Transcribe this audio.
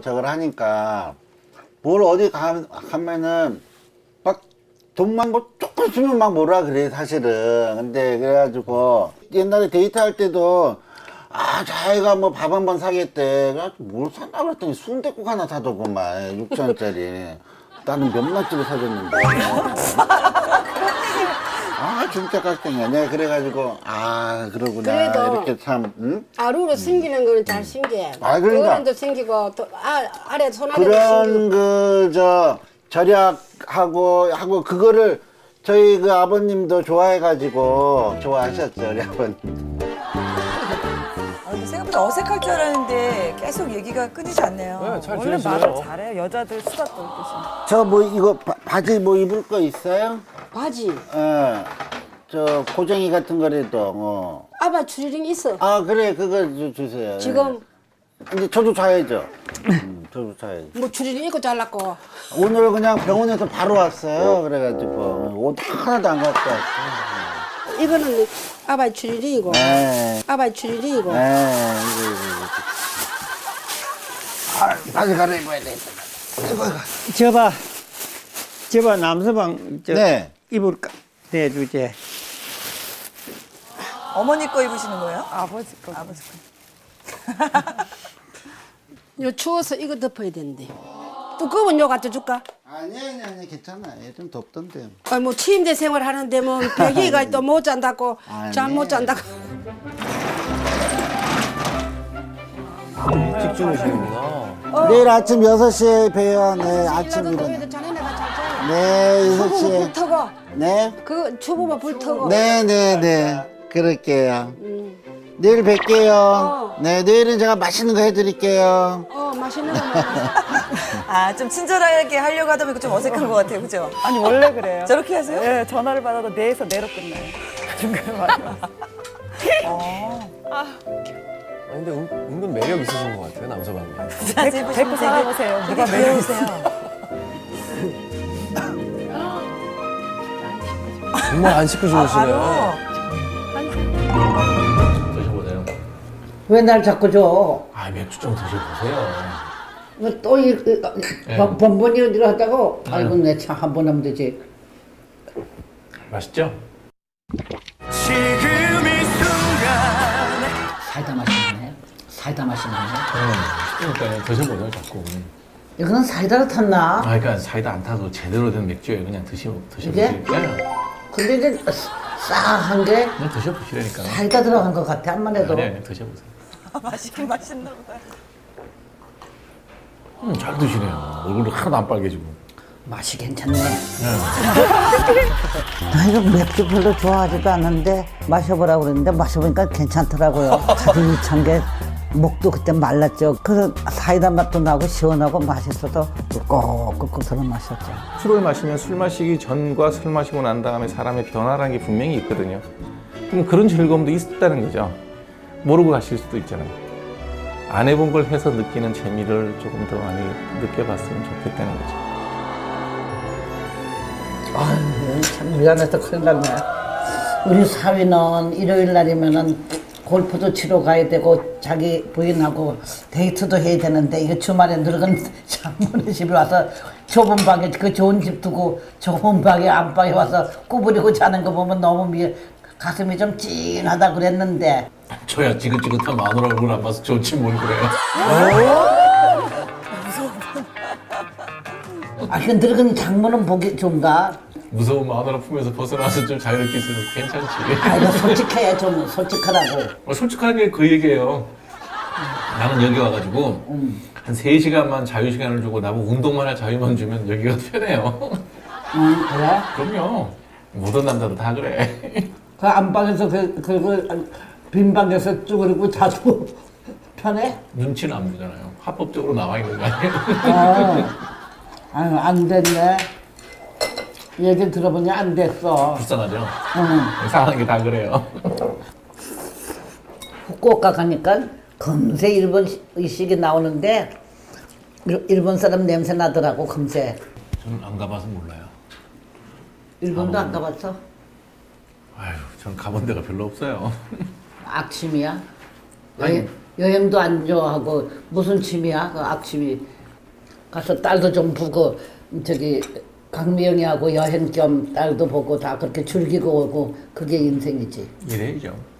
저걸 하니까 뭘 어디 가, 가면은 막 돈만 뭐 조금 쓰면 막 뭐라 그래 사실은. 근데 그래가지고 옛날에 데이트할 때도 아 자기가 뭐 밥 한 번 사겠대. 뭘 샀나 그랬더니 순댓국 하나 사더구만. 6천원짜리. 나는 몇만짜리 사줬는데 아 진짜 깍쟁이야 내가 그래가지고 아 그러구나 그래도 이렇게 참 응? 아루로 생기는 거는 잘 생겨. 아, 그러니까. 어른도 생기고 또 아, 아래 손아래도 그런 생기고. 그저 절약하고 하고 그거를 저희 그 아버님도 좋아해가지고 좋아하셨죠 우리 아버님. 아, 근데 생각보다 어색할 줄 알았는데 계속 얘기가 끊이지 않네요. 네, 잘 원래 지내시네요. 말을 잘해요. 여자들 수다 떨듯이. 저 뭐 이거 바, 바지 뭐 입을 거 있어요? 바지. 예. 저 고정이 같은 거라도 어. 아바 추리링 있어. 아 그래 그거 주, 주세요. 지금 근데 저도 자야죠. 음, 저도 자야죠. 뭐 추리링 입고 잘랐고. 오늘 그냥 병원에서 바로 왔어요. 그래가지고 옷 하나도 안 갖고 왔어요. 이거는 아바 추리링이고. 네. 아바 추리링이고. 네, 이거, 이거, 이거. 아, 다시 갈아입어야 되겠다. 저봐, 저봐 남서방 저 네. 입을까 내주제. 어머니 거 입으시는 거예요? 아버지 거. 아버지 거. 요 추워서 이거 덮어야 되는데. 두꺼운 요 갖다 줄까? 아니, 아니, 아니, 괜찮아. 요즘 덥던데. 아, 뭐 침대 생활 하는데 뭐 베개가 또 못 잔다고. 잠 못 잔다고. 일찍 주무시는구나. 내일 아침 6시에 봬요. 네, 아침 이라도 일어나. 더해도 자네네가 잘 자. 네, 추우면 불 6시에. 네. 그 추우면 불 터고. 네, 네, 네. 그럴게요. 내일 뵐게요. 네, 내일은 제가 맛있는 거 해드릴게요. 어 맛있는 거. 아, 좀 친절하게 하려고 하다 보니까 좀 어색한 것 같아요. 그죠? 아니 원래 그래요. 저렇게 하세요? 네, 전화를 받아도 내에서 내로 끝나요. 중간에 말이 아니, 근데 은, 은근 매력 있으신 것 같아요, 남서방님. 데리고 살아보세요. 누가 매력 귀여우세요. 정말 안 씻고 바로 주무시네요. 드셔보세요. 왜 날 자꾸 줘? 아 맥주 좀 드셔보세요. 또 이, 이, 번- 번번이 어디로 하다고? 아이고 내 차 한 번 하면 되지. 맛있죠? 사이다 마시네. 사이다 마시네. 그러니까 드셔보세요 자꾸. 이거는 사이다로 탔나? 아 그러니까 사이다 안 타도 제대로 된 맥주예요. 그냥 드시고 이게? 드셔보세요. 근데 이제 싸한 게 그냥 드셔보시라니까. 사이다 들어간 것 같아. 한만 해도. 아니 아니 드셔보세요. 맛있긴 맛있나 보다. 음, 잘 드시네요. 얼굴이 하나도 안 빨개지고. 맛이 괜찮네. 나 이거 맥주 별로 좋아하지도 않는데 마셔보라고 그랬는데 마셔보니까 괜찮더라고요. 가슴이 찬게 목도 그때 말랐죠. 그래서 사이다 맛도 나고 시원하고 맛있어서 꼭꼭꼭 들어 마셨죠. 술을 마시면 술 마시기 전과 술 마시고 난 다음에 사람의 변화라는 게 분명히 있거든요. 그럼 그런 즐거움도 있다는 거죠. 모르고 가실 수도 있잖아요. 안 해본 걸 해서 느끼는 재미를 조금 더 많이 느껴봤으면 좋겠다는 거죠. 아유, 참 미안해서 큰일 났네. 우리 사위는 일요일 날이면은 골프도 치러 가야 되고 자기 부인하고 데이트도 해야 되는데 이거 주말에 늙은 장모네 집에 와서 좁은 방에 그 좋은 집 두고 좁은 방에 안방에 와서 구부리고 자는 거 보면 너무 미, 가슴이 좀 찐하다 그랬는데 저야 지긋지긋한 마누라 얼굴 안 봐서 좋지 뭘 그래요. 아 그 늙은 장모는 보기 좋은가? 무서운 마누라 품에서 벗어나서 좀 자유롭게 있으면 괜찮지. 아 이거 솔직해야 좀 솔직하라고. 어, 솔직하게 그 얘기예요. 나는 여기 와가지고 한 3시간만 자유시간을 주고 나보고 운동만 할 자유만 주면 여기가 편해요. 응 그래? 그럼요. 모든 남자도 다 그래. 그 안방에서 그, 그, 그, 빈 방에서 쭈그리고 자도 편해? 눈치는 안 보잖아요. 합법적으로 나와 있는 거 아니에요? 아, 아유, 안 됐네. 얘기 들어보니 안 됐어. 불쌍하죠? 응. 사는 게 다 그래요. 후쿠오카 가니까 금세 일본 의식이 나오는데, 일- 일본 사람 냄새 나더라고, 금세. 저는 안 가봐서 몰라요. 일본도 안 가봤어? 아유, 전 가본 데가 별로 없어요. 악취미야? 아니, 왜? 여행 도 안 좋아하고 무슨 취미야? 그 악취미. 가서 딸도 좀 보고 저기 강미영이하고 여행 겸 딸도 보고 다 그렇게 즐기고 오고 그게 인생이지. 이래야죠.